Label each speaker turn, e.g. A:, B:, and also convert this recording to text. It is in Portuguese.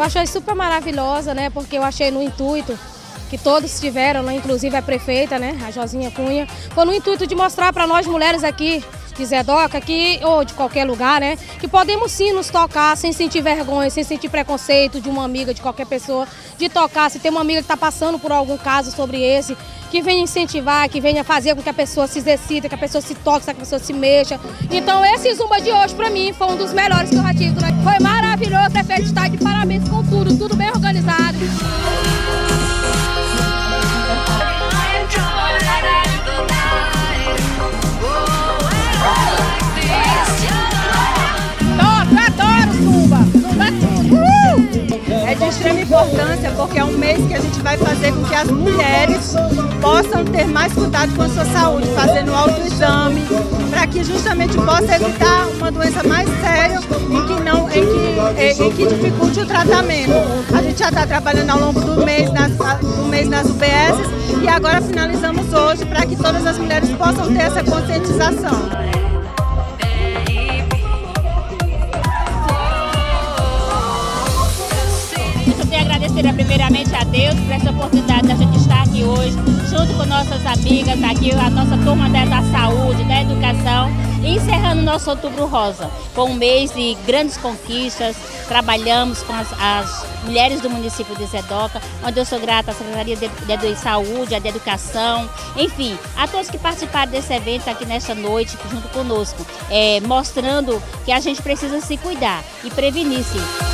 A: Eu achei super maravilhosa, né? Porque eu achei no intuito que todos tiveram, né? inclusive a prefeita, né? A Josinha Cunha, foi no intuito de mostrar para nós mulheres aqui de Zedoca aqui ou de qualquer lugar, né? Que podemos sim nos tocar sem sentir vergonha, sem sentir preconceito de uma amiga, de qualquer pessoa, de tocar. Se tem uma amiga que está passando por algum caso sobre esse, que venha incentivar, que venha fazer com que a pessoa se exercita, que a pessoa se toque, que a pessoa se mexa. Então esse Zumba de hoje, para mim, foi um dos melhores que eu já tive. Foi maravilhoso, prefeito está de parabéns com tudo, tudo bem organizado.
B: É de extrema importância porque é um mês que a gente vai fazer com que as mulheres possam ter mais cuidado com a sua saúde, fazendo autoexame, para que justamente possa evitar uma doença mais séria que, não, em que, dificulte o tratamento. A gente já está trabalhando ao longo do mês, nas, do mês nas UBSs e agora finalizamos hoje para que todas as mulheres possam ter essa conscientização.
C: agradecer primeiramente a Deus por essa oportunidade de a gente estar aqui hoje, junto com nossas amigas, aqui a nossa turma da saúde, nosso Outubro Rosa, com um mês de grandes conquistas. Trabalhamos com as, as mulheres do município de Zedoca, onde eu sou grata à Secretaria de, de, de Saúde, à de Educação, enfim, a todos que participaram desse evento aqui nesta noite, junto conosco, é, mostrando que a gente precisa se cuidar e prevenir-se.